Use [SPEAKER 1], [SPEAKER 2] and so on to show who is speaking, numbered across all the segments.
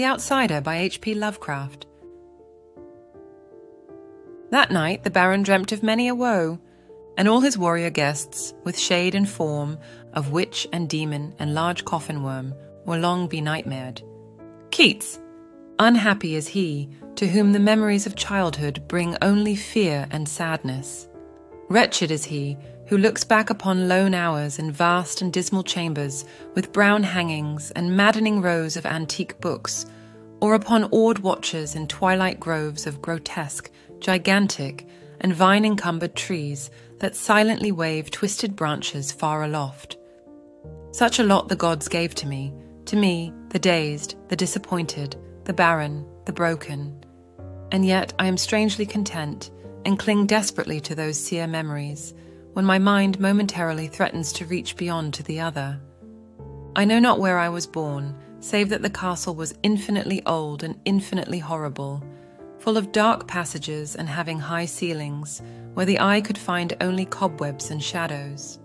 [SPEAKER 1] The Outsider by H.P. Lovecraft. That night the Baron dreamt of many a woe, and all his warrior guests, with shade and form of witch and demon and large coffin worm, were long be nightmared. Keats, unhappy is he to whom the memories of childhood bring only fear and sadness. Wretched is he who looks back upon lone hours in vast and dismal chambers with brown hangings and maddening rows of antique books, or upon awed watches in twilight groves of grotesque, gigantic, and vine encumbered trees that silently wave twisted branches far aloft. Such a lot the gods gave to me, to me, the dazed, the disappointed, the barren, the broken. And yet I am strangely content and cling desperately to those sear memories when my mind momentarily threatens to reach beyond to the other. I know not where I was born, save that the castle was infinitely old and infinitely horrible, full of dark passages and having high ceilings, where the eye could find only cobwebs and shadows.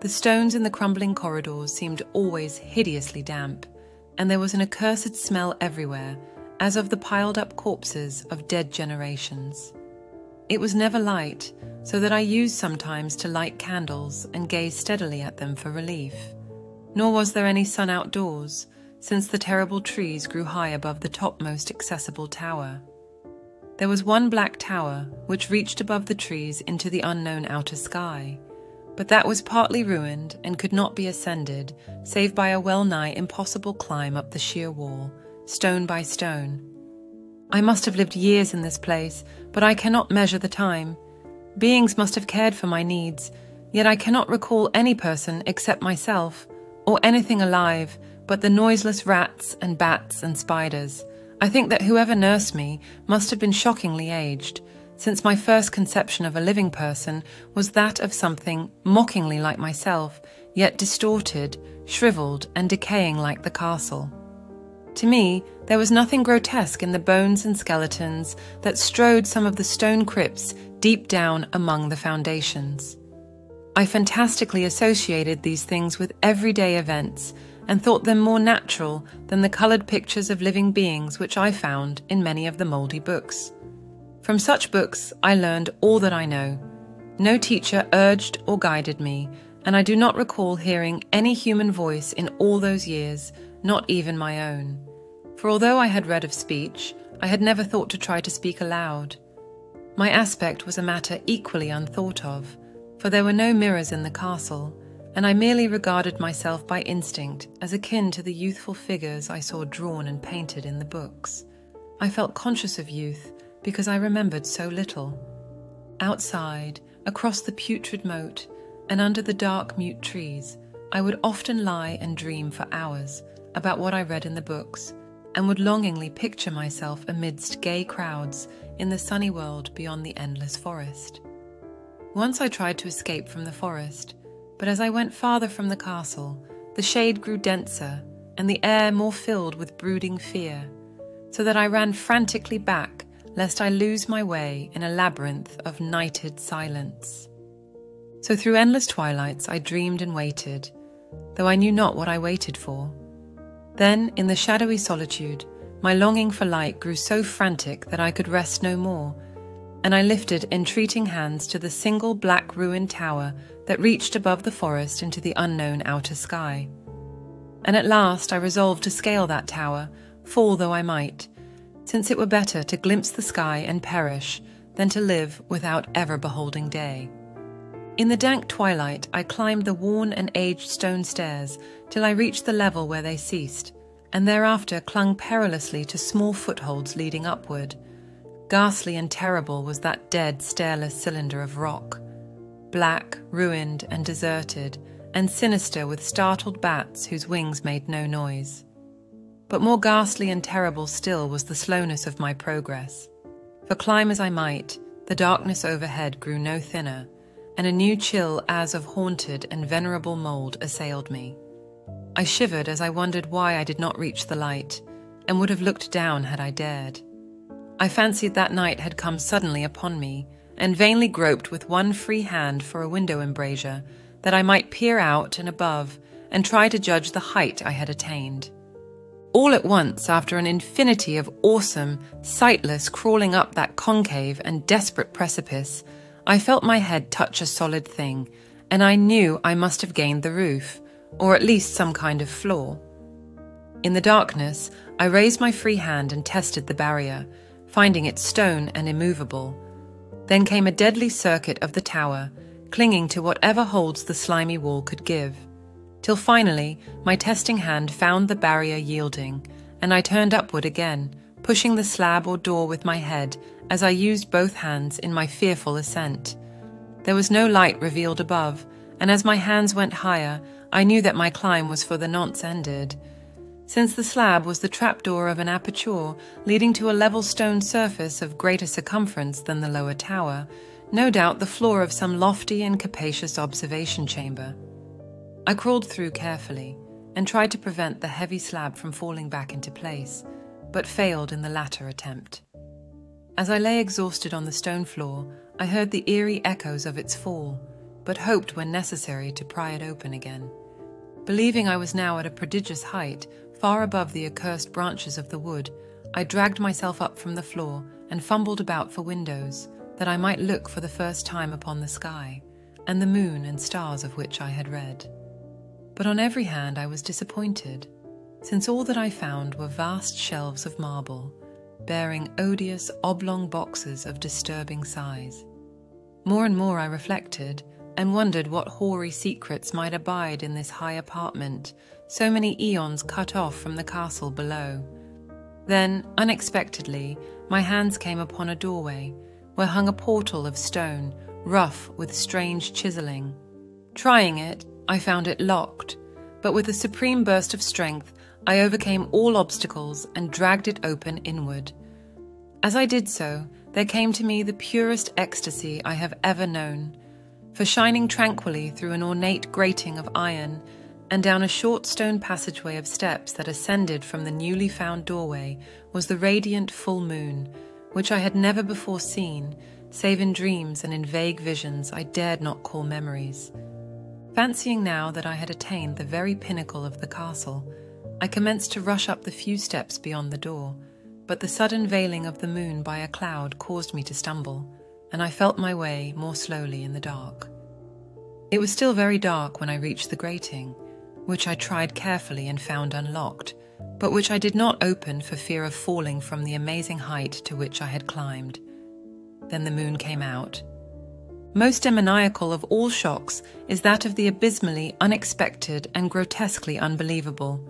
[SPEAKER 1] The stones in the crumbling corridors seemed always hideously damp, and there was an accursed smell everywhere, as of the piled up corpses of dead generations. It was never light, so that I used sometimes to light candles and gaze steadily at them for relief. Nor was there any sun outdoors, since the terrible trees grew high above the topmost accessible tower. There was one black tower which reached above the trees into the unknown outer sky, but that was partly ruined and could not be ascended save by a well nigh impossible climb up the sheer wall, stone by stone. I must have lived years in this place, but I cannot measure the time. Beings must have cared for my needs, yet I cannot recall any person except myself, or anything alive but the noiseless rats and bats and spiders. I think that whoever nursed me must have been shockingly aged, since my first conception of a living person was that of something mockingly like myself, yet distorted, shriveled, and decaying like the castle. To me, there was nothing grotesque in the bones and skeletons that strode some of the stone crypts deep down among the foundations. I fantastically associated these things with everyday events and thought them more natural than the coloured pictures of living beings which I found in many of the mouldy books. From such books, I learned all that I know. No teacher urged or guided me, and I do not recall hearing any human voice in all those years, not even my own for although I had read of speech, I had never thought to try to speak aloud. My aspect was a matter equally unthought of, for there were no mirrors in the castle, and I merely regarded myself by instinct as akin to the youthful figures I saw drawn and painted in the books. I felt conscious of youth because I remembered so little. Outside, across the putrid moat, and under the dark mute trees, I would often lie and dream for hours about what I read in the books and would longingly picture myself amidst gay crowds in the sunny world beyond the endless forest. Once I tried to escape from the forest, but as I went farther from the castle, the shade grew denser and the air more filled with brooding fear, so that I ran frantically back lest I lose my way in a labyrinth of nighted silence. So through endless twilights I dreamed and waited, though I knew not what I waited for. Then, in the shadowy solitude, my longing for light grew so frantic that I could rest no more, and I lifted entreating hands to the single black ruined tower that reached above the forest into the unknown outer sky. And at last I resolved to scale that tower, fall though I might, since it were better to glimpse the sky and perish than to live without ever beholding day. In the dank twilight, I climbed the worn and aged stone stairs till I reached the level where they ceased, and thereafter clung perilously to small footholds leading upward. Ghastly and terrible was that dead, stairless cylinder of rock. Black, ruined, and deserted, and sinister with startled bats whose wings made no noise. But more ghastly and terrible still was the slowness of my progress. For climb as I might, the darkness overhead grew no thinner, and a new chill as of haunted and venerable mould assailed me. I shivered as I wondered why I did not reach the light, and would have looked down had I dared. I fancied that night had come suddenly upon me, and vainly groped with one free hand for a window embrasure, that I might peer out and above and try to judge the height I had attained. All at once, after an infinity of awesome, sightless crawling up that concave and desperate precipice, I felt my head touch a solid thing, and I knew I must have gained the roof, or at least some kind of floor. In the darkness, I raised my free hand and tested the barrier, finding it stone and immovable. Then came a deadly circuit of the tower, clinging to whatever holds the slimy wall could give, till finally my testing hand found the barrier yielding, and I turned upward again, pushing the slab or door with my head as I used both hands in my fearful ascent. There was no light revealed above, and as my hands went higher, I knew that my climb was for the nonce ended. Since the slab was the trapdoor of an aperture leading to a level stone surface of greater circumference than the lower tower, no doubt the floor of some lofty and capacious observation chamber. I crawled through carefully and tried to prevent the heavy slab from falling back into place, but failed in the latter attempt. As I lay exhausted on the stone floor, I heard the eerie echoes of its fall, but hoped when necessary to pry it open again. Believing I was now at a prodigious height, far above the accursed branches of the wood, I dragged myself up from the floor and fumbled about for windows, that I might look for the first time upon the sky, and the moon and stars of which I had read. But on every hand I was disappointed, since all that I found were vast shelves of marble, bearing odious oblong boxes of disturbing size. More and more I reflected, and wondered what hoary secrets might abide in this high apartment, so many eons cut off from the castle below. Then, unexpectedly, my hands came upon a doorway where hung a portal of stone, rough with strange chiseling. Trying it, I found it locked, but with a supreme burst of strength, I overcame all obstacles and dragged it open inward. As I did so, there came to me the purest ecstasy I have ever known. For shining tranquilly through an ornate grating of iron and down a short stone passageway of steps that ascended from the newly found doorway was the radiant full moon, which I had never before seen, save in dreams and in vague visions I dared not call memories. Fancying now that I had attained the very pinnacle of the castle, I commenced to rush up the few steps beyond the door, but the sudden veiling of the moon by a cloud caused me to stumble, and I felt my way more slowly in the dark. It was still very dark when I reached the grating, which I tried carefully and found unlocked, but which I did not open for fear of falling from the amazing height to which I had climbed. Then the moon came out. Most demoniacal of all shocks is that of the abysmally unexpected and grotesquely unbelievable.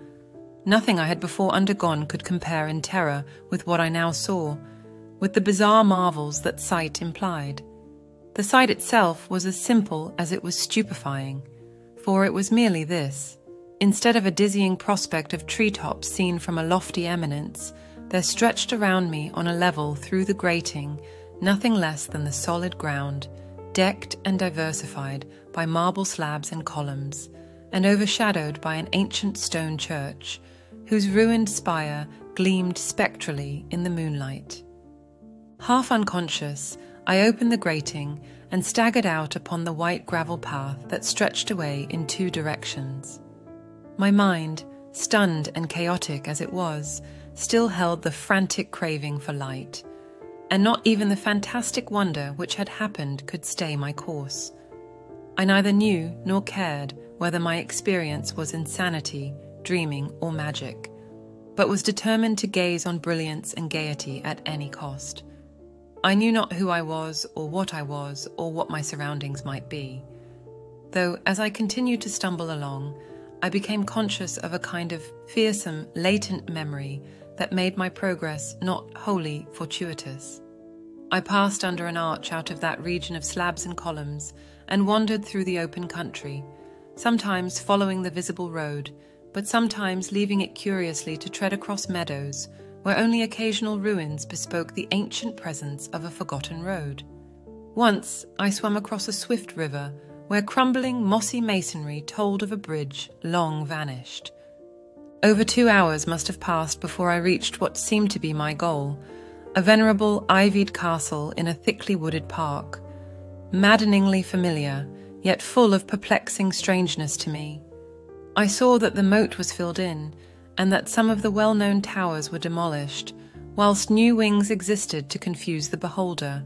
[SPEAKER 1] Nothing I had before undergone could compare in terror with what I now saw, with the bizarre marvels that sight implied. The sight itself was as simple as it was stupefying, for it was merely this. Instead of a dizzying prospect of treetops seen from a lofty eminence, there stretched around me on a level through the grating nothing less than the solid ground, decked and diversified by marble slabs and columns, and overshadowed by an ancient stone church, whose ruined spire gleamed spectrally in the moonlight. Half unconscious, I opened the grating and staggered out upon the white gravel path that stretched away in two directions. My mind, stunned and chaotic as it was, still held the frantic craving for light, and not even the fantastic wonder which had happened could stay my course. I neither knew nor cared whether my experience was insanity, dreaming, or magic, but was determined to gaze on brilliance and gaiety at any cost. I knew not who I was, or what I was, or what my surroundings might be. Though, as I continued to stumble along, I became conscious of a kind of fearsome, latent memory that made my progress not wholly fortuitous. I passed under an arch out of that region of slabs and columns and wandered through the open country, sometimes following the visible road, but sometimes leaving it curiously to tread across meadows where only occasional ruins bespoke the ancient presence of a forgotten road. Once I swam across a swift river where crumbling mossy masonry told of a bridge long vanished. Over two hours must have passed before I reached what seemed to be my goal a venerable ivied castle in a thickly wooded park, maddeningly familiar, yet full of perplexing strangeness to me. I saw that the moat was filled in, and that some of the well known towers were demolished, whilst new wings existed to confuse the beholder.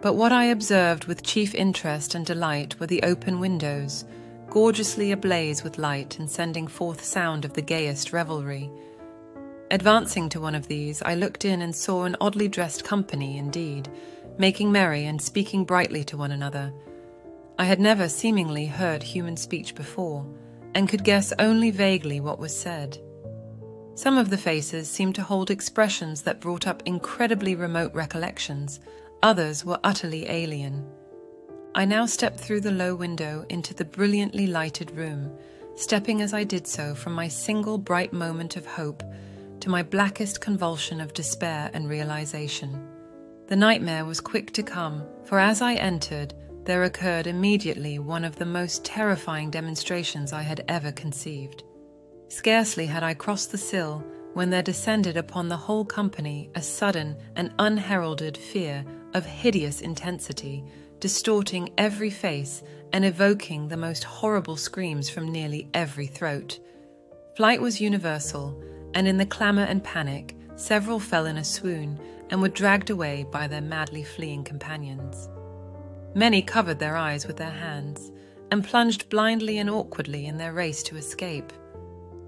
[SPEAKER 1] But what I observed with chief interest and delight were the open windows, gorgeously ablaze with light and sending forth sound of the gayest revelry. Advancing to one of these, I looked in and saw an oddly dressed company indeed, making merry and speaking brightly to one another. I had never seemingly heard human speech before, and could guess only vaguely what was said. Some of the faces seemed to hold expressions that brought up incredibly remote recollections, others were utterly alien. I now stepped through the low window into the brilliantly lighted room, stepping as I did so from my single bright moment of hope to my blackest convulsion of despair and realization. The nightmare was quick to come, for as I entered, there occurred immediately one of the most terrifying demonstrations I had ever conceived. Scarcely had I crossed the sill when there descended upon the whole company a sudden and unheralded fear of hideous intensity, distorting every face and evoking the most horrible screams from nearly every throat. Flight was universal, and in the clamour and panic, several fell in a swoon and were dragged away by their madly fleeing companions. Many covered their eyes with their hands and plunged blindly and awkwardly in their race to escape,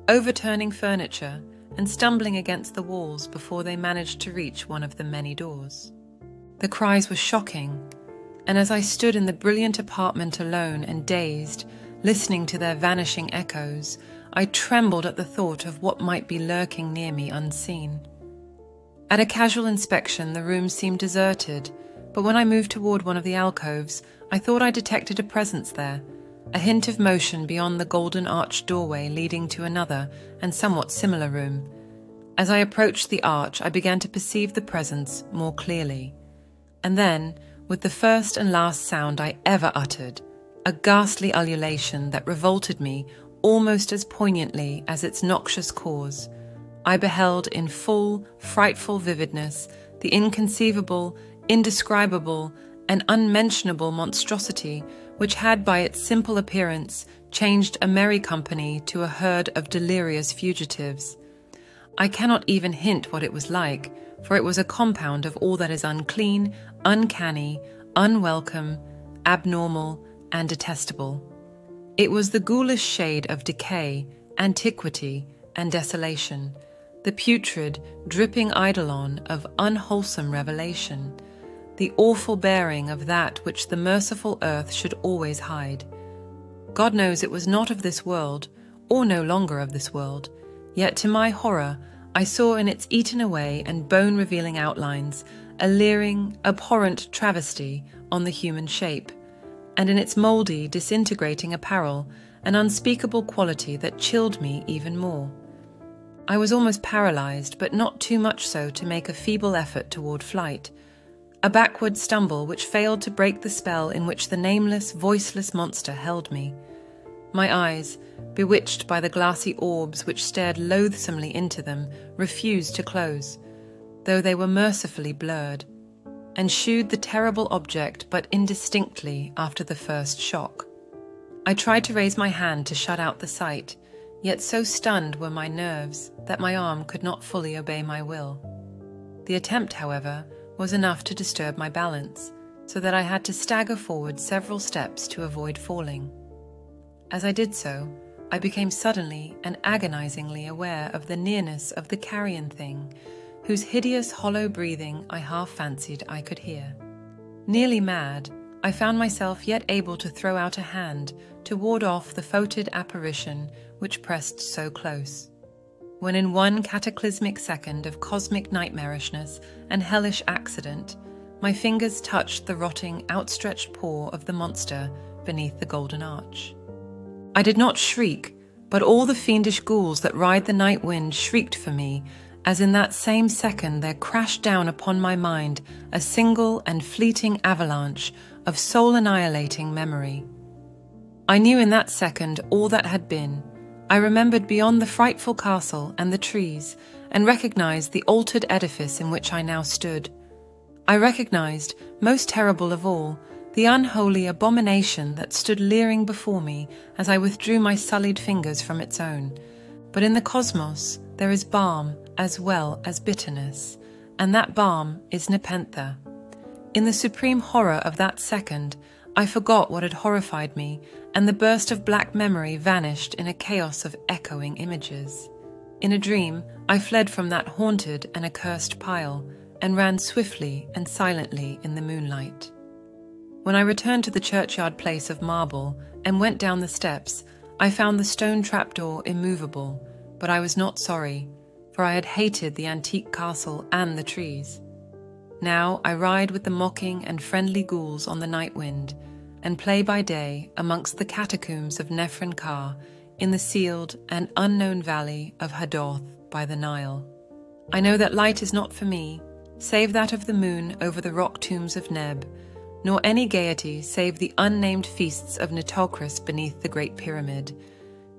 [SPEAKER 1] overturning furniture and stumbling against the walls before they managed to reach one of the many doors. The cries were shocking, and as I stood in the brilliant apartment alone and dazed, listening to their vanishing echoes, I trembled at the thought of what might be lurking near me unseen. At a casual inspection, the room seemed deserted, but when I moved toward one of the alcoves, I thought I detected a presence there, a hint of motion beyond the golden arched doorway leading to another and somewhat similar room. As I approached the arch, I began to perceive the presence more clearly. And then, with the first and last sound I ever uttered, a ghastly ululation that revolted me almost as poignantly as its noxious cause, I beheld in full, frightful vividness the inconceivable, indescribable, and unmentionable monstrosity which had by its simple appearance changed a merry company to a herd of delirious fugitives. I cannot even hint what it was like, for it was a compound of all that is unclean, uncanny, unwelcome, abnormal, and detestable. It was the ghoulish shade of decay, antiquity, and desolation the putrid, dripping eidolon of unwholesome revelation, the awful bearing of that which the merciful earth should always hide. God knows it was not of this world, or no longer of this world, yet to my horror, I saw in its eaten away and bone revealing outlines a leering, abhorrent travesty on the human shape, and in its mouldy, disintegrating apparel, an unspeakable quality that chilled me even more. I was almost paralyzed, but not too much so to make a feeble effort toward flight. A backward stumble which failed to break the spell in which the nameless, voiceless monster held me. My eyes, bewitched by the glassy orbs which stared loathsomely into them, refused to close, though they were mercifully blurred, and shewed the terrible object but indistinctly after the first shock. I tried to raise my hand to shut out the sight, Yet so stunned were my nerves that my arm could not fully obey my will. The attempt, however, was enough to disturb my balance, so that I had to stagger forward several steps to avoid falling. As I did so, I became suddenly and agonizingly aware of the nearness of the carrion thing, whose hideous hollow breathing I half fancied I could hear. Nearly mad, I found myself yet able to throw out a hand to ward off the foetid apparition which pressed so close. When in one cataclysmic second of cosmic nightmarishness and hellish accident, my fingers touched the rotting, outstretched paw of the monster beneath the golden arch. I did not shriek, but all the fiendish ghouls that ride the night wind shrieked for me, as in that same second there crashed down upon my mind a single and fleeting avalanche of soul annihilating memory. I knew in that second all that had been, I remembered beyond the frightful castle and the trees, and recognized the altered edifice in which I now stood. I recognized, most terrible of all, the unholy abomination that stood leering before me as I withdrew my sullied fingers from its own. But in the cosmos, there is balm as well as bitterness, and that balm is Nepenthe. In the supreme horror of that second, I forgot what had horrified me, and the burst of black memory vanished in a chaos of echoing images. In a dream, I fled from that haunted and accursed pile and ran swiftly and silently in the moonlight. When I returned to the churchyard place of marble and went down the steps, I found the stone trapdoor immovable, but I was not sorry, for I had hated the antique castle and the trees. Now I ride with the mocking and friendly ghouls on the night wind, and play by day amongst the catacombs of Nephren-Ka in the sealed and unknown valley of Hadoth by the Nile. I know that light is not for me, save that of the moon over the rock tombs of Neb, nor any gaiety save the unnamed feasts of Nitocris beneath the Great Pyramid.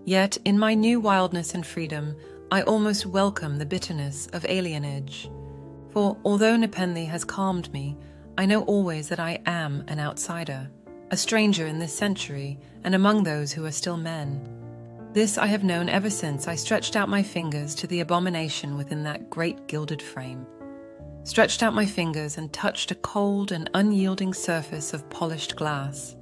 [SPEAKER 1] Yet, in my new wildness and freedom, I almost welcome the bitterness of alienage. For although Nepenthe has calmed me, I know always that I am an outsider, a stranger in this century, and among those who are still men. This I have known ever since I stretched out my fingers to the abomination within that great gilded frame. Stretched out my fingers and touched a cold and unyielding surface of polished glass.